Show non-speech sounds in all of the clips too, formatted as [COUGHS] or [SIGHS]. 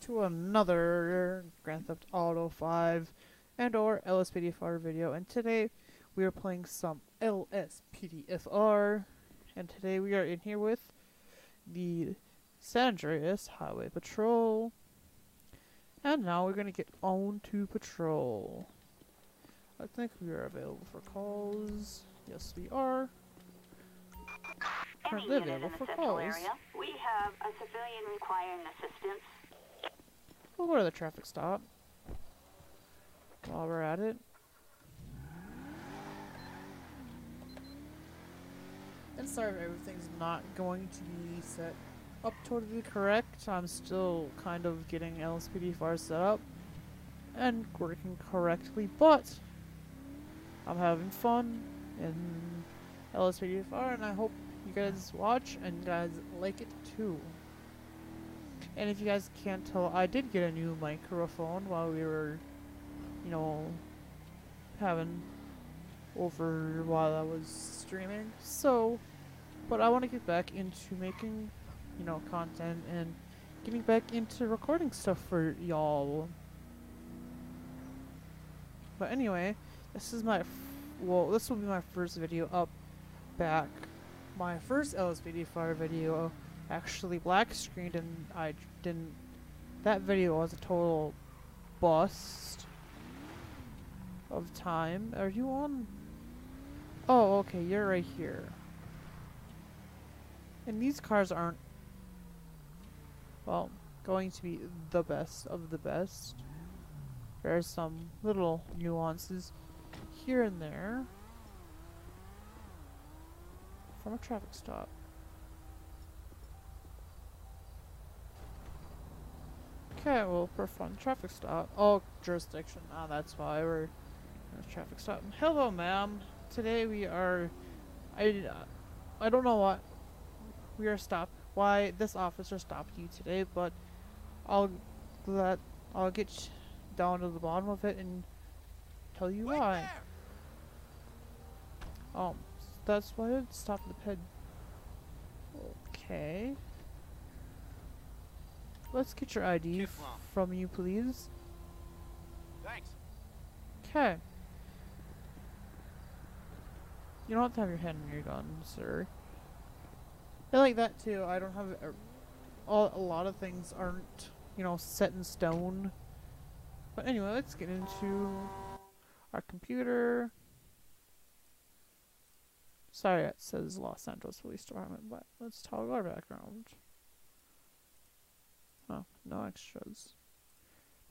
to another Grand Theft Auto 5 and or LSPDFR video and today we are playing some LSPDFR and today we are in here with the San Andreas Highway Patrol and now we're gonna get on to patrol. I think we are available for calls. Yes we are. Any Currently available the for central calls. area. We have a civilian requiring assistance. We'll go to the traffic stop. While we're at it. And sorry if everything's not going to be set up totally correct. I'm still kind of getting LSPDFR set up and working correctly, but I'm having fun in LSPDFR and I hope you guys watch and you guys like it too. And if you guys can't tell, I did get a new microphone while we were, you know, having over while I was streaming. So, but I want to get back into making, you know, content and getting back into recording stuff for y'all. But anyway, this is my, well, this will be my first video up back. My first LSPDFR video actually black screened and I didn't that video was a total bust of time. Are you on? Oh, okay, you're right here. And these cars aren't well, going to be the best of the best. There's some little nuances here and there from a traffic stop. Okay, well, for fun traffic stop. Oh, jurisdiction. Ah, that's why we're in a traffic stop. Hello, ma'am. Today we are. I. Uh, I don't know what we are stopped. Why this officer stopped you today, but I'll let I'll get down to the bottom of it and tell you why. Um, that's why I stopped the ped. Okay. Let's get your ID from you, please. Thanks. Okay. You don't have to have your hand on your gun, sir. I like that too. I don't have a, a lot of things aren't, you know, set in stone. But anyway, let's get into our computer. Sorry, it says Los Angeles Police Department, but let's toggle our background. Oh, no extras.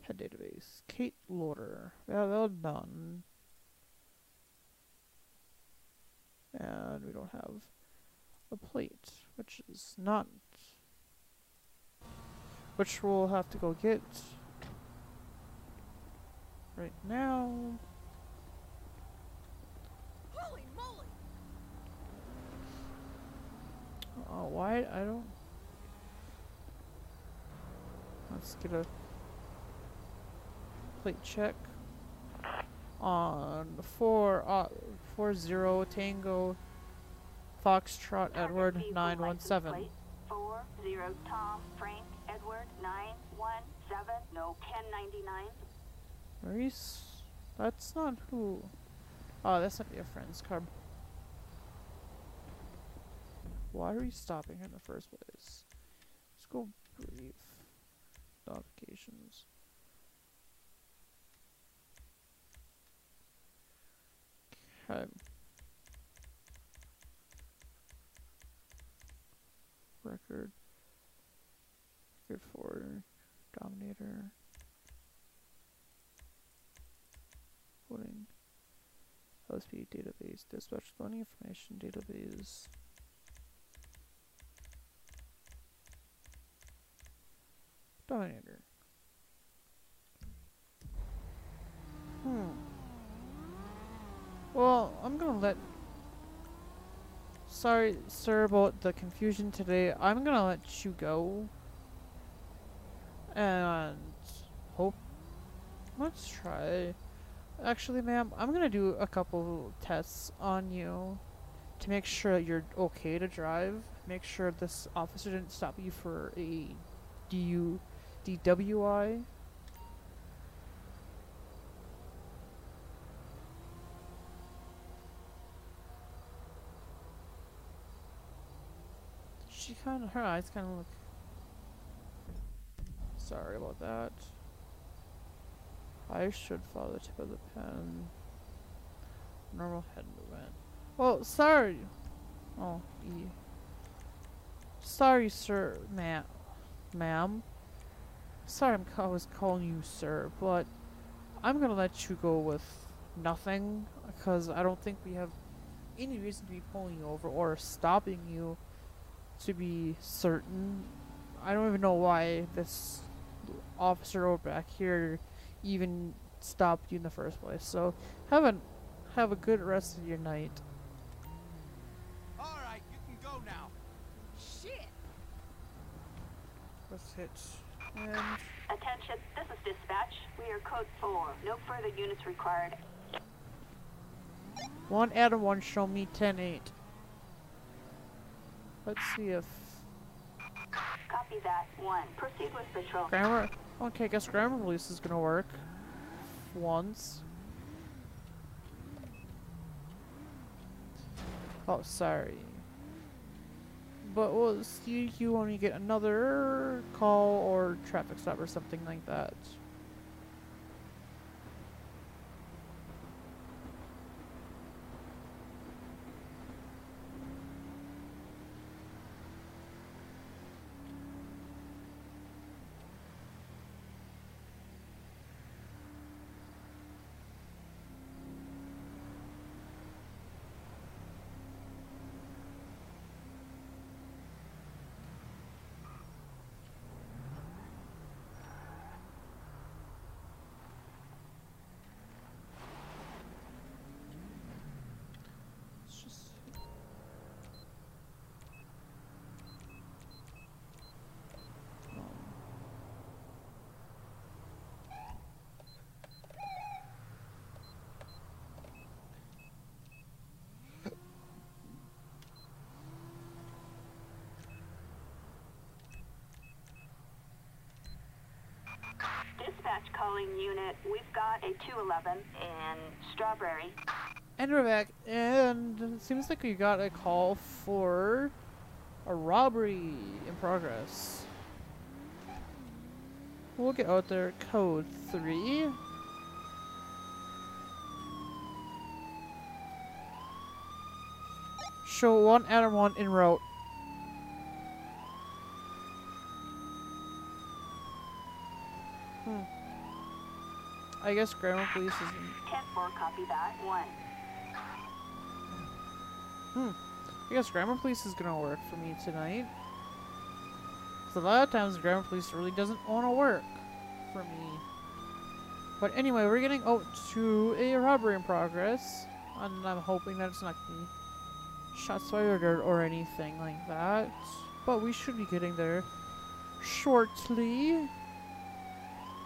Head database. Kate Lauder. Yeah, well done. And we don't have a plate, which is not. Which we'll have to go get right now. Holy moly! Oh, why? I don't. Let's get a plate check on four uh four zero Tango Foxtrot Edward nine one seven. Four zero Tom Frank Edward nine one seven no ten ninety nine. Maurice, that's not who. Oh, that's not your friend's car. Why are we stopping in the first place? Let's go brief notifications. Okay. Record. Record for Dominator. Voting. LSP database. Dispatch loading information database. Dominator. Hmm. Well, I'm gonna let. Sorry, sir, about the confusion today. I'm gonna let you go. And hope. Let's try. Actually, ma'am, I'm gonna do a couple tests on you to make sure that you're okay to drive. Make sure this officer didn't stop you for a DU DWI. She kind of, her eyes kind of look. Sorry about that. I should follow the tip of the pen. Normal head movement. Well, sorry. Oh, E. Sorry, sir, ma'am. Ma'am. Sorry, I'm I was calling you sir, but I'm gonna let you go with nothing because I don't think we have any reason to be pulling you over or stopping you to be certain. I don't even know why this officer over back here even stopped you in the first place. So have a have a good rest of your night. All right, you can go now. Shit! Let's hit and Attention, this is dispatch. We are code 4. No further units required. one out of one show me ten eight. Let's see if Copy that. 1. Proceed with patrol. grammar okay, I guess grammar police is gonna work. Once. Oh sorry. But we'll you you get another call or traffic stop or something like that. Dispatch calling unit. We've got a 211 in Strawberry. And we're back, and it seems like we got a call for a robbery in progress. We'll get out there, code 3. Show 1 Adam 1 in route. I guess Grammar Police is in 10 4, copy that. 1. Hmm. I guess grammar police is gonna work for me tonight. 'Cause a lot of times grammar police really doesn't want to work for me. But anyway, we're getting out to a robbery in progress, and I'm hoping that it's not gonna be shots fired or, or anything like that. But we should be getting there shortly.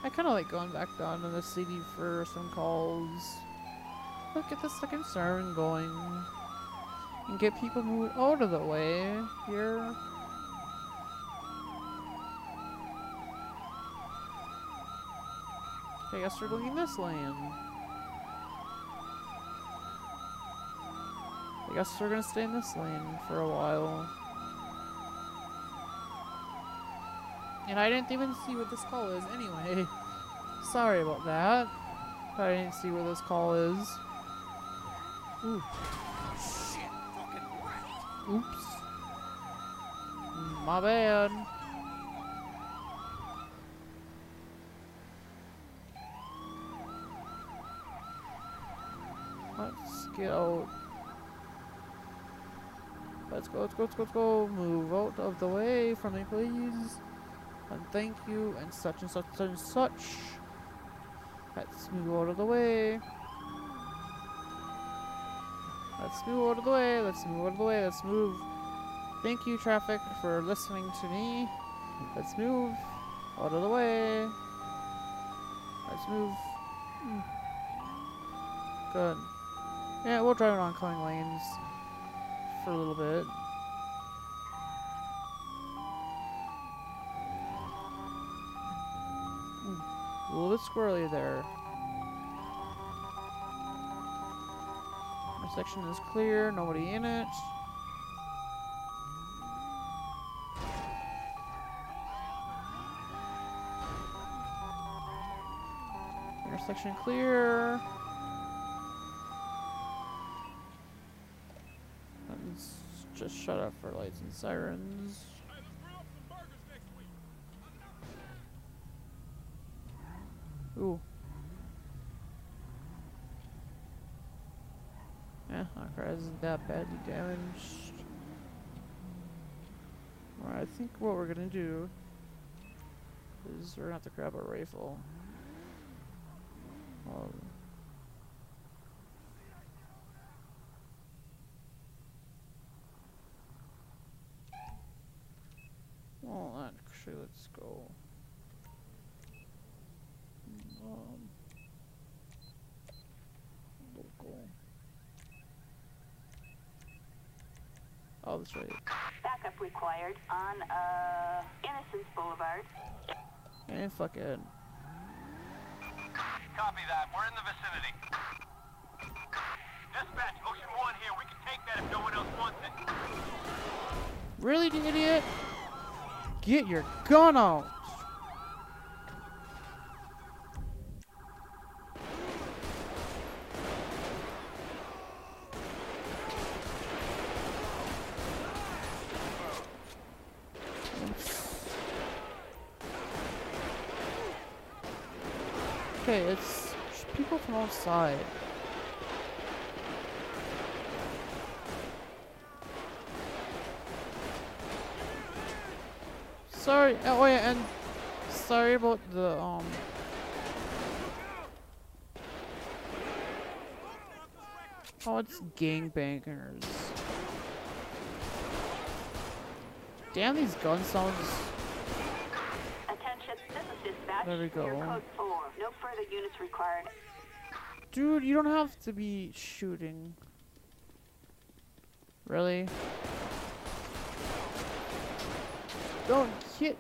I kind of like going back down to the city for some calls. Look at the second siren going and get people moved out of the way here. I guess we're going this lane. I guess we're gonna stay in this lane for a while. And I didn't even see what this call is anyway. Sorry about that. I didn't see what this call is. Ooh. Shit, fucking right. Oops. My bad. Let's get out. Let's go, let's go, let's go, let's go. Move out of the way from me, please. And thank you, and such and such and such. Let's move out of the way. Let's move out of the way. Let's move out of the way. Let's move. Thank you, traffic, for listening to me. Let's move out of the way. Let's move. Mm. Good. Yeah, we'll drive on oncoming lanes for a little bit. A little bit squirrely there. Our section is clear, nobody in it. Intersection clear. Let's just shut up for lights and sirens. Ooh. Yeah, our car isn't that badly damaged. I think what we're gonna do is we're gonna have to grab a rifle. Um, well, actually, let's go. Um, local. Oh, that's right. Backup required on uh, Innocence Boulevard. And fuck it. Copy that. We're in the vicinity. Dispatch, Ocean 1 here. We can take that if no one else wants it. Really, you idiot? Get your gun out! Okay, it's people from outside. Sorry. Oh yeah, and sorry about the um. Oh, it's gangbangers. Damn, these gun sounds. Attention, this is dispatch. There we go. Your code 4. No further units required. Dude, you don't have to be shooting. Really? Don't hit.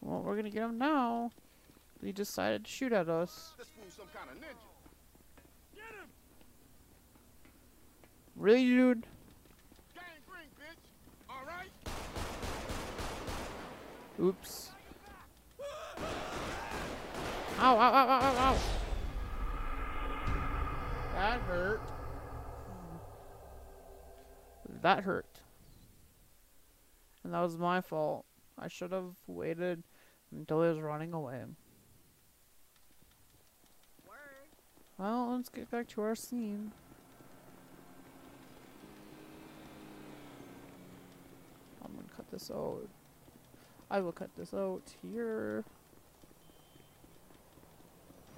Well, we're gonna get him now. He decided to shoot at us. This fool's some kind of ninja. Really, dude? Gang green, bitch. All right. Oops. Ow, ow, ow, ow, ow, ow. That hurt. That hurt. And that was my fault. I should have waited until he was running away. Well, let's get back to our scene. I'm gonna cut this out. I will cut this out here.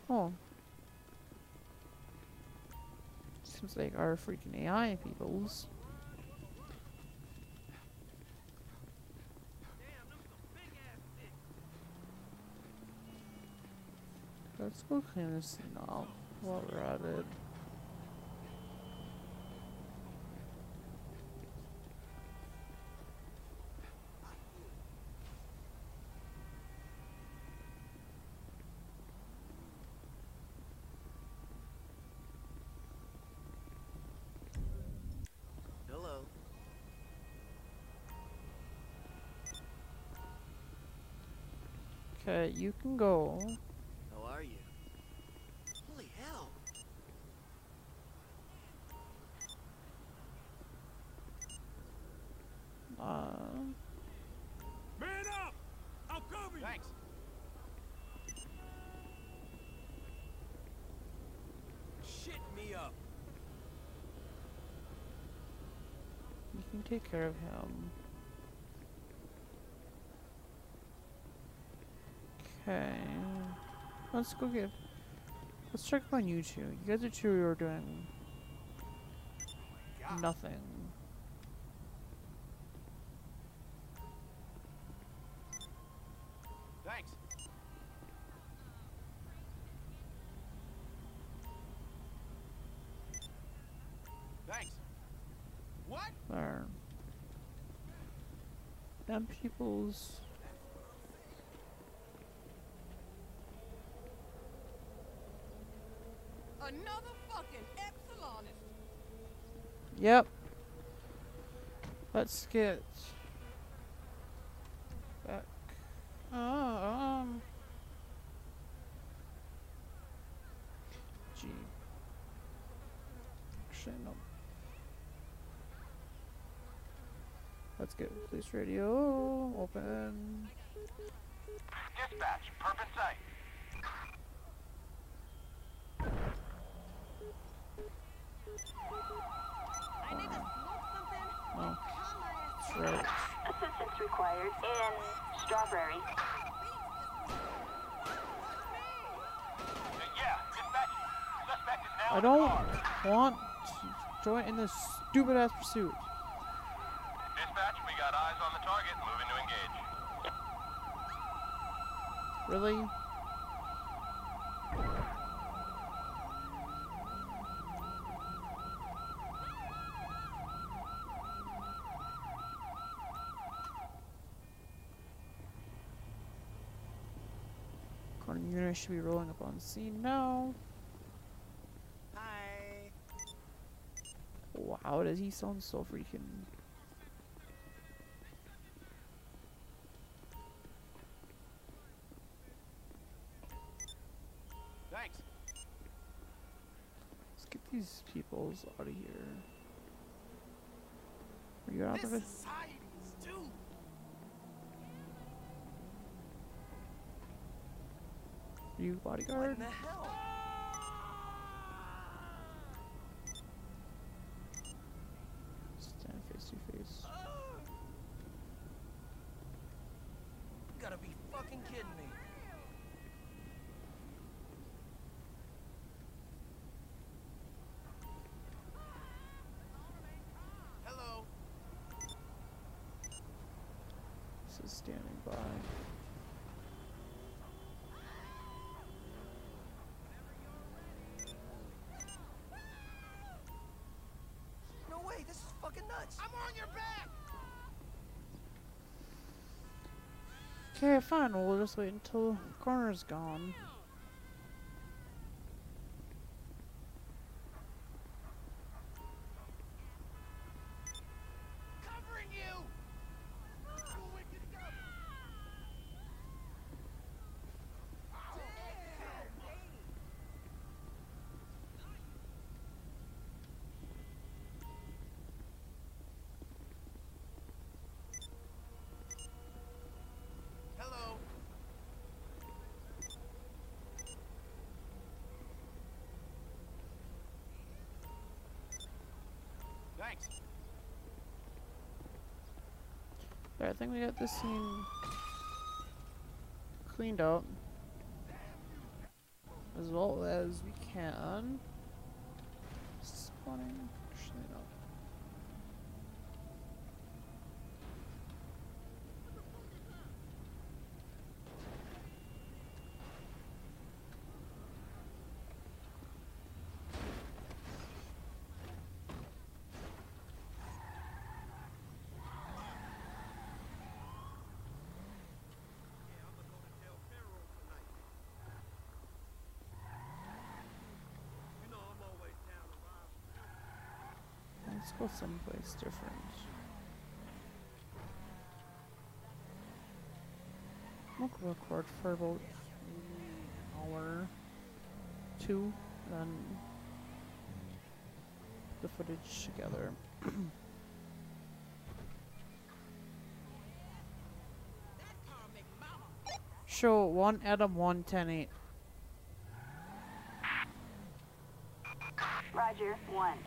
Oh. Seems like our freaking AI peoples. Let's go clean this up while we're at it. Okay, you can go. How are you? Holy hell! Uh, Man up! I'll cover you! Thanks. Shit me up. you can take care of him. Okay. Let's go get. Let's check on you two. You guys are two who are doing nothing. Thanks. Thanks. What? There. Them peoples. Another fucking Epsilonist. Yep. Let's get back. Oh, um. G. Actually, no. Let's get police radio open. Dispatch, perfect sight. I need to smoke something. Oh, Calm my ass that's right. Assistance in Strawberry. Yeah, dispatch. Suspect is now I don't want to join in this stupid ass pursuit. Dispatch, we got eyes on the target. Moving to engage. Really? Unit should be rolling up on scene now. Hi. Wow, does he sound so freaking. Thanks. Let's get these peoples out of here. Are you out of it? You What bodyguard? in the hell? Stand face to face. You gotta be fucking kidding me. Hello. This is standing by. No way, this is fucking nuts. I'm on your back. Okay, fine. We'll just wait until corner's gone. Covering you. You wicked devil. Hello. Thanks. I think we got this scene cleaned out as well as we can. Spawning. Let's go someplace different. We'll record for about an hour, two, then the footage together. [COUGHS] Show 1 Adam 1108. Roger, 1.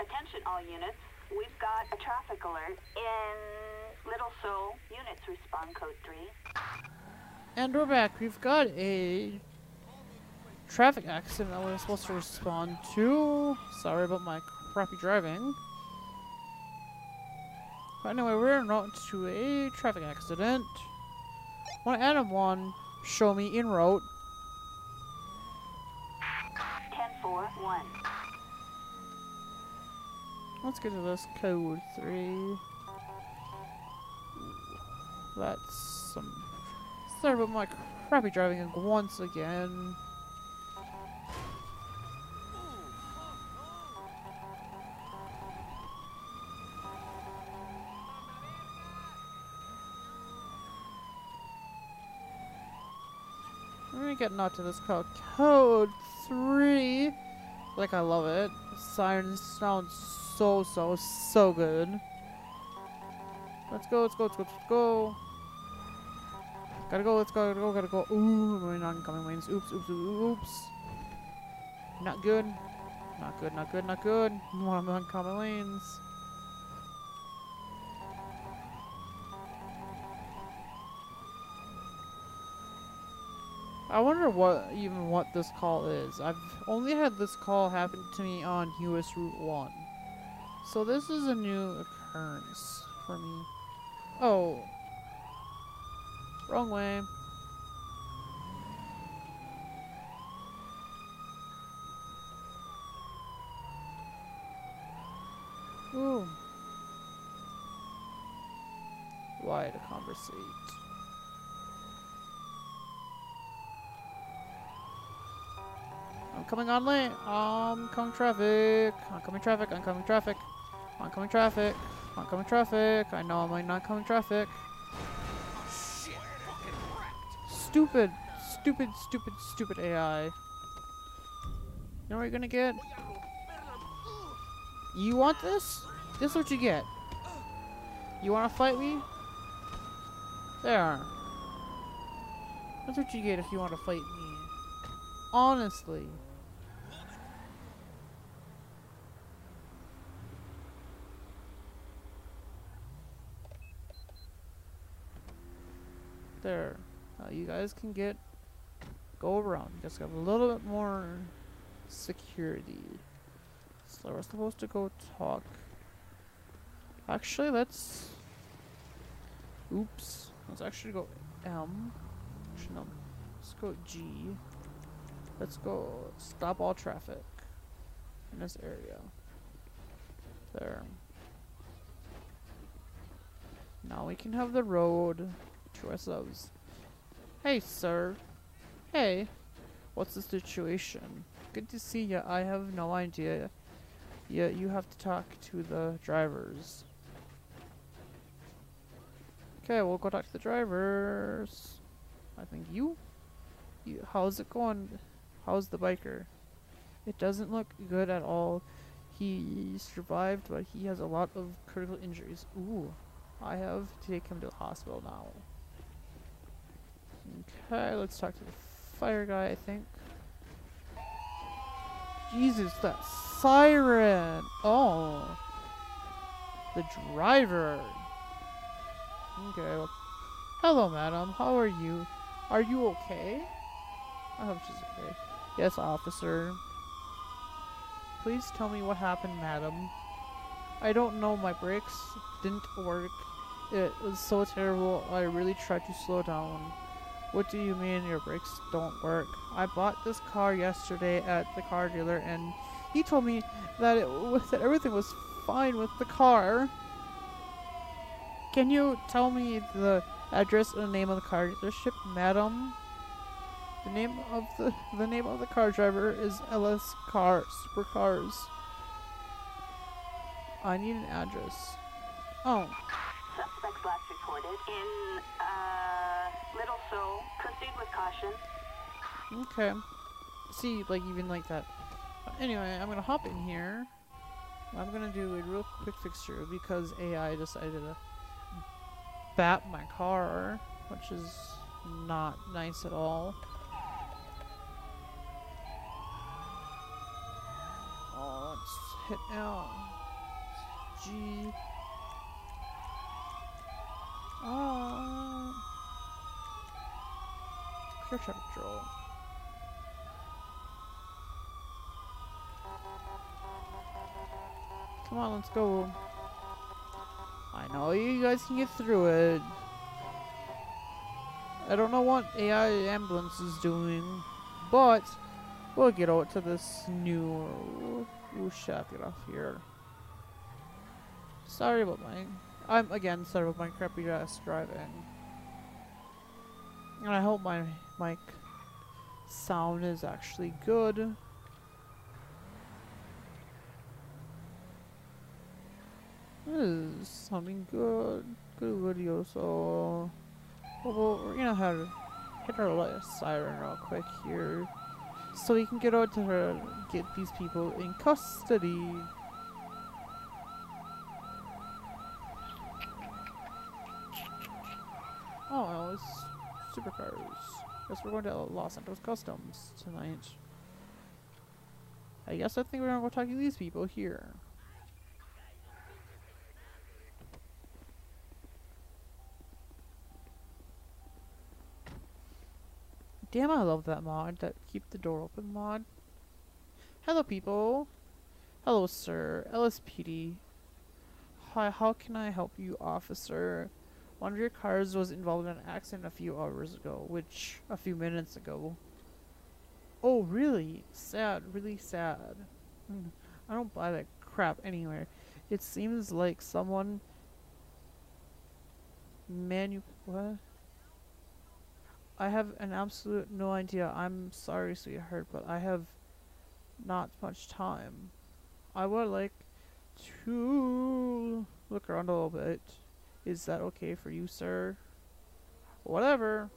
Attention all units. We've got a traffic alert in Little Seoul. Units respond code 3. And we're back. We've got a traffic accident that we're supposed to respond to. Sorry about my crappy driving. But anyway, we're not to a traffic accident. One Adam one show me en route. Let's get to this code three. That's some. Sorry about my crappy driving once again. Let me get not to this code. Code three. Like I love it. Sirens sound so so so good. Let's go, let's go, let's go, let's go. Gotta go, let's go, gotta go, gotta go. Ooh, we're in oncoming lanes. Oops, oops, oops, oops. Not good. Not good, not good, not good. The oncoming lanes. I wonder what even what this call is. I've only had this call happen to me on US Route 1. So this is a new occurrence for me. Oh. Wrong way. Ooh. Why to conversate? I'm coming on lane. Oncoming traffic. Oncoming traffic. Oncoming traffic. Oncoming traffic. Oncoming traffic. I know I'm like not coming traffic. Stupid, stupid, stupid, stupid AI. You know what you're gonna get? You want this? This is what you get. You wanna fight me? There. That's what you get if you want to fight me. Honestly. There. Now you guys can get go around. You guys got a little bit more security. So we're supposed to go talk. Actually, let's. Oops. Let's actually go M. Actually, no. Let's go G. Let's go stop all traffic in this area. There. Now we can have the road to ourselves. Hey, sir. Hey. What's the situation? Good to see you. I have no idea. Yeah, you have to talk to the drivers. Okay, we'll go talk to the drivers. I think you? you how's it going? How's the biker? It doesn't look good at all. He survived, but he has a lot of critical injuries. Ooh, I have to take him to the hospital now. Okay, let's talk to the fire guy, I think. Jesus, that siren! Oh. The driver. Okay. Well, hello, madam. How are you? Are you okay? I hope she's okay. Yes, officer. Please tell me what happened, madam. I don't know. My brakes didn't work. It was so terrible. I really tried to slow down. What do you mean your brakes don't work? I bought this car yesterday at the car dealer, and he told me that it w- [LAUGHS] that everything was fine with the car. Can you tell me the address and the name of the car dealership, madam? The name of the the name of the car driver is LS Car Supercars. I need an address. Oh, last in, uh, Little Seoul. Proceed with caution. okay. See, like even like that. Anyway, I'm gonna hop in here. I'm gonna do a real quick fixture because AI decided to bat my car, which is not nice at all. Oh, let's Hit L. G. Ah. Clear traffic control. Come on, let's go. I know you guys can get through it. I don't know what AI ambulance is doing, but we'll get out to this new. Ooh, get off here. Sorry about my. I'm again sorry about my crappy ass driving. And I hope my mic sound is actually good. This is sounding good. Good video, so well, we're gonna have hit our last siren real quick here. So we can get out to her get these people in custody. Oh, it's supercars. Guess we're going to Los Santos Customs tonight. I guess I think we're gonna go talk to these people here. Damn, I love that mod, that keep the door open mod. Hello, people. Hello, sir. LSPD. Hi, how can I help you, officer? One of your cars was involved in an accident a few hours ago, which, a few minutes ago. Oh, really? Sad, really sad. Hmm, I don't buy that crap anywhere. It seems like someone manu- what? I have an absolute no idea. I'm sorry, sweetheart, but I have not much time. I would like to look around a little bit. Is that okay for you, sir? Whatever.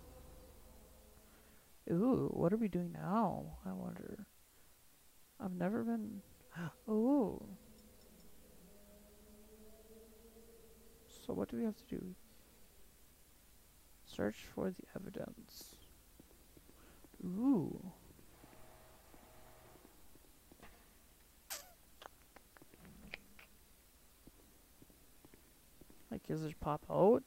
Ooh, what are we doing now? I wonder. I've never been. [GASPS] Ooh. So what do we have to do? Search for the evidence. Ooh. Like, does it pop out?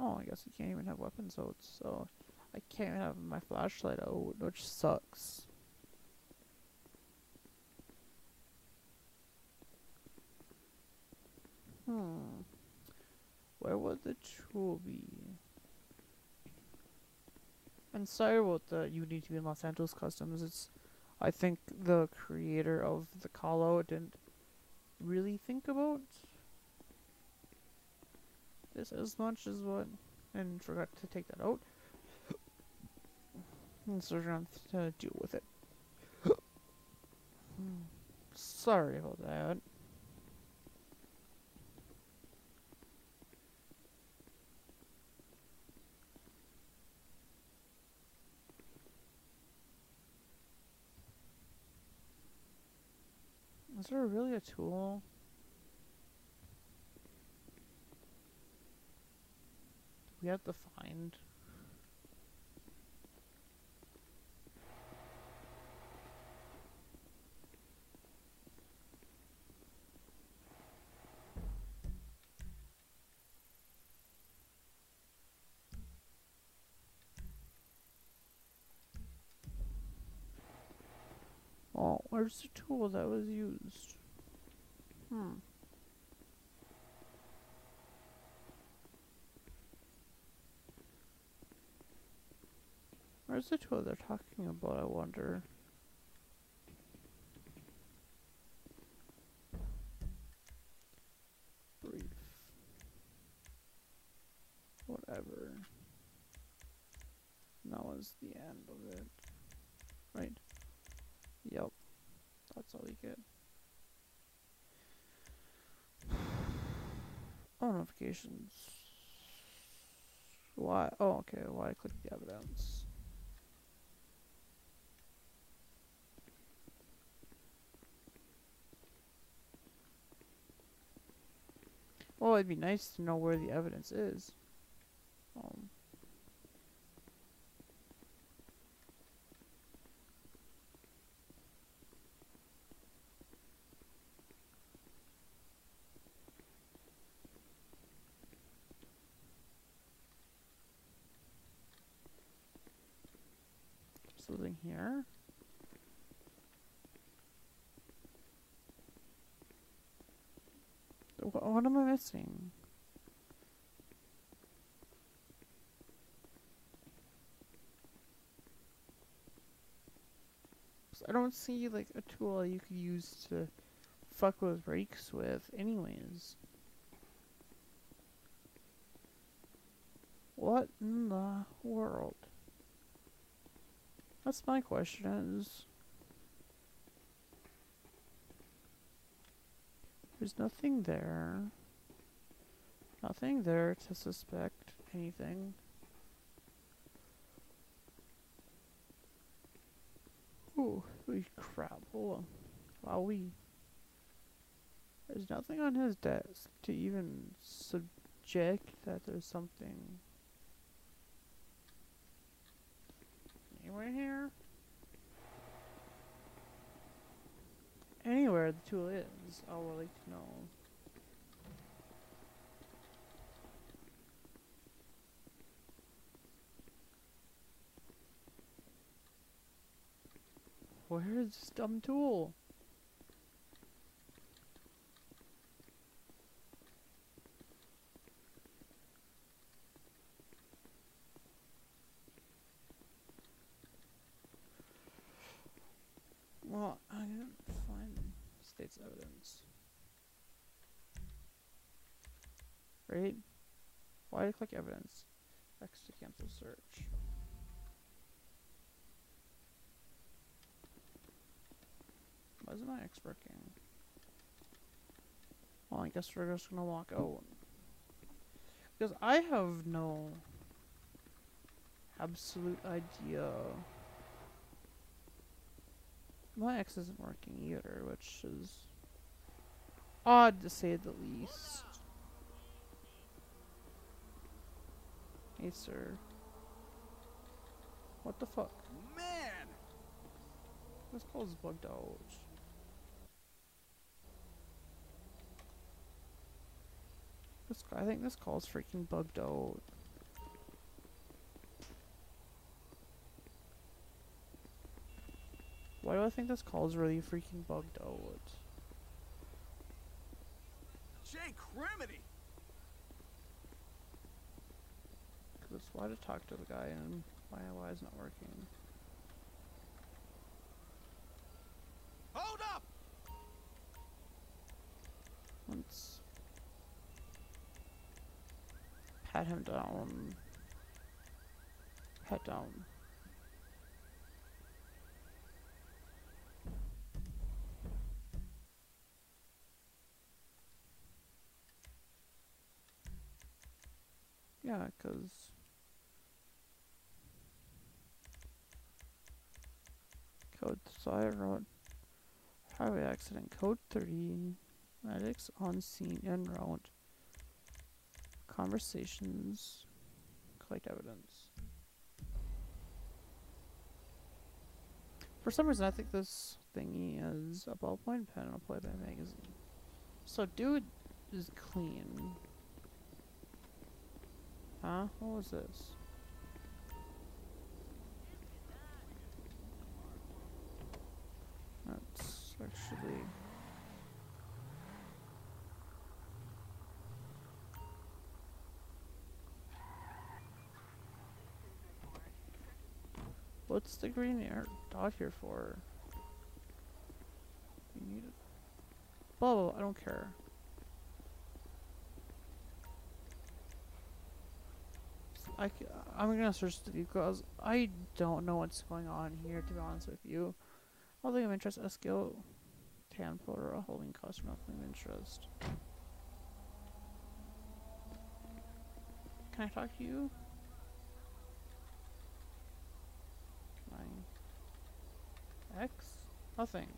Oh, I guess we can't even have weapons out, so I can't even have my flashlight out, which sucks. Hmm. Where would the tool be? And sorry about the you need to be in Los Angeles Customs. It's I think the creator of the call out didn't really think about this as much as what and forgot to take that out. [COUGHS] and so we're to deal with it. [COUGHS] Hmm. Sorry about that. There really a tool? We have to find. Oh, where's the tool that was used? Hmm. Where's the tool they're talking about, I wonder? Brief. Whatever. And that was the end of it. Right? Yep. That's all you get. [SIGHS] Oh, notifications. Why? Oh, okay. Why click the evidence? Well, it'd be nice to know where the evidence is. Um, Something here? What, I don't see like a tool you could use to fuck with brakes with anyways. What in the world? That's my question is There's nothing there. Nothing there to suspect anything. Ooh, holy crap. Hold on. Wow, we. There's nothing on his desk to even subject that there's something. Anywhere here? Anywhere the tool is, I would like to know. Where is this dumb tool? Well, I didn't find state's evidence. Right? Why did I click evidence? X to cancel search. Why isn't my X working? Well, I guess we're just gonna walk out. Because I have no absolute idea. My X isn't working either, which is odd to say the least. Hey, sir. What the fuck? Man! This call's bugged out. This, I think this call's freaking bugged out. Why do I think this call's really freaking bugged out? Jake Criminy! Cause it's why to talk to the guy and why why is not working. Pat him down. Pat down. Yeah, cause code. I wrote highway accident code thirty. Medics on scene en route. Conversations. Collect evidence. For some reason, I think this thingy is a ballpoint pen and a Playboy magazine. So, dude is clean. Huh? What was this? That's actually. What's the green air dot here for? You need it. Blah, blah, blah, I don't care. I, am gonna search the because I don't know what's going on here, to be honest with you. Holding of interest, a skill, tan or a holding cost, nothing of interest. Can I talk to you? Can I? X? Nothing.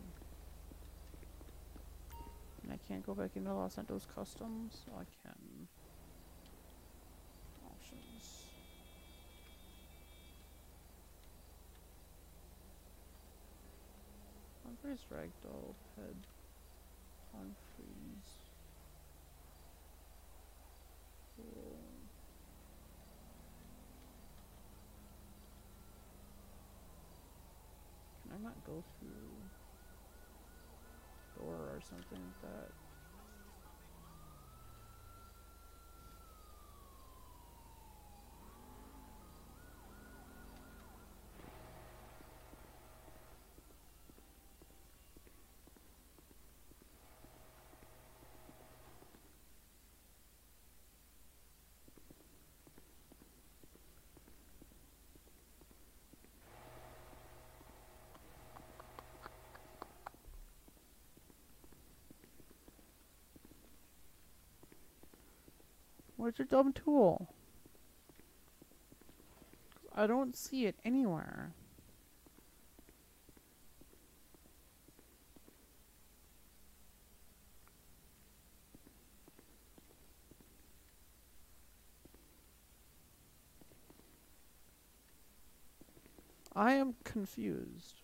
And I can't go back into Los Santos Customs? Oh, I can. Options. Humphreys Ragdoll, Head, Humphreys. Cool. Go through door or something like that. Where's your dumb tool? I don't see it anywhere. I am confused.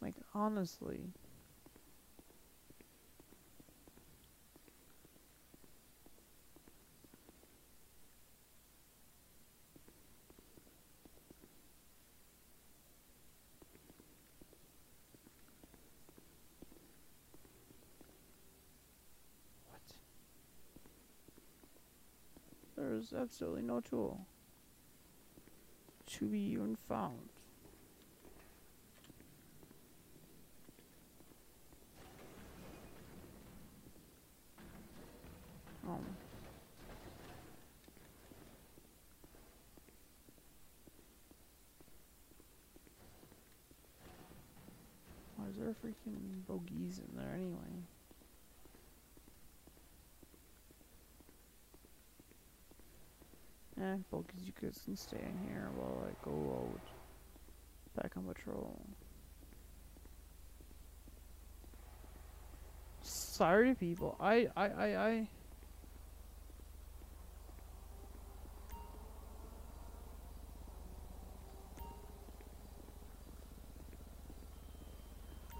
Like, honestly. What? Is absolutely no tool to be even found. Oh. Um. Why is there freaking bogeys in there anyway? Eh, bogeys, you guys can stay in here while I go out. Back on patrol. Sorry, people. I, I, I, I.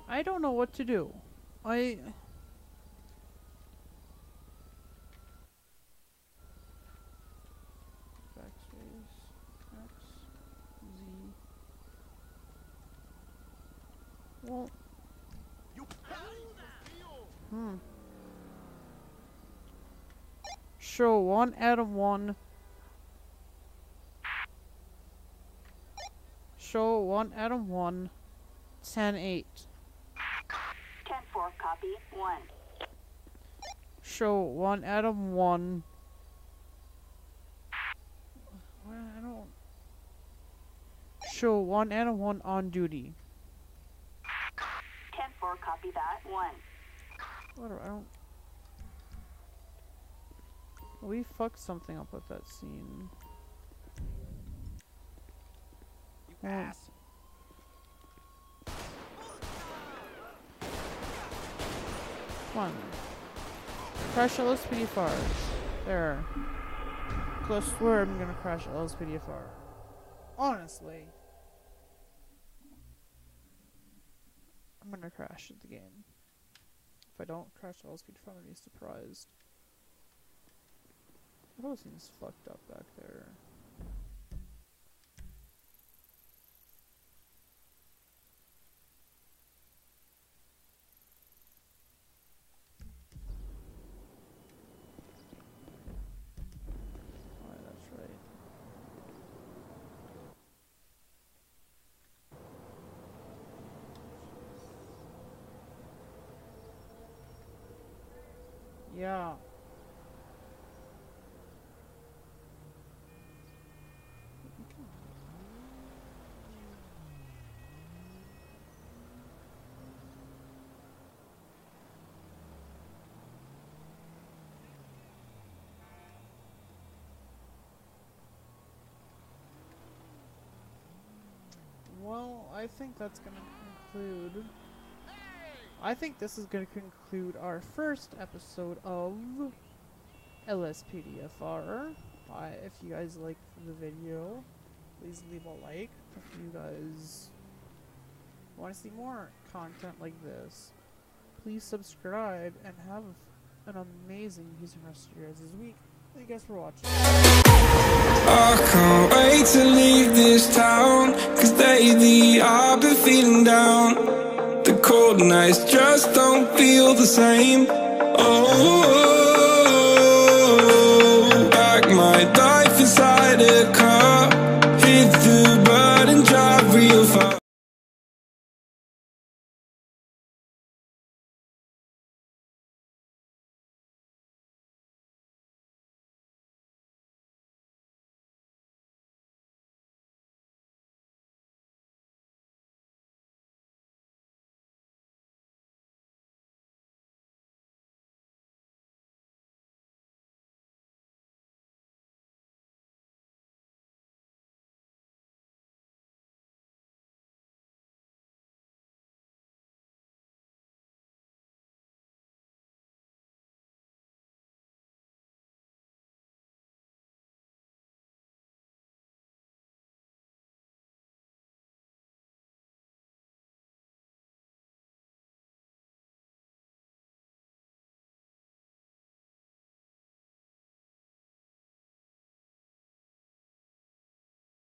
I don't know what to do. I. Backspace. X. Z. Well. Hmm. One Adam one. Show one Adam one. Ten eight. 10 4, copy. 1. Show one Adam one. Well, I don't. Show one Adam one on duty. 10 4, copy that. 1. Whatever. I don't. We fucked something up with that scene. You Yeah. ass. Come on. Crash LSPDFR. There. Cause I swear I'm gonna crash LSPDFR. Honestly. I'm gonna crash the game. If I don't crash LSPDFR, I'm gonna be surprised. Whole seems fucked up back there. Oh, yeah, that's right. Yeah. Well, I think that's gonna conclude. I think this is gonna conclude our first episode of LSPDFR. Uh, if you guys liked the video, please leave a like. If you guys want to see more content like this, please subscribe and have an amazing of rest of your guys' week. Thank you guys for watching. I can't wait to leave this town Cause lately I've been feeling down The cold nights just don't feel the same Oh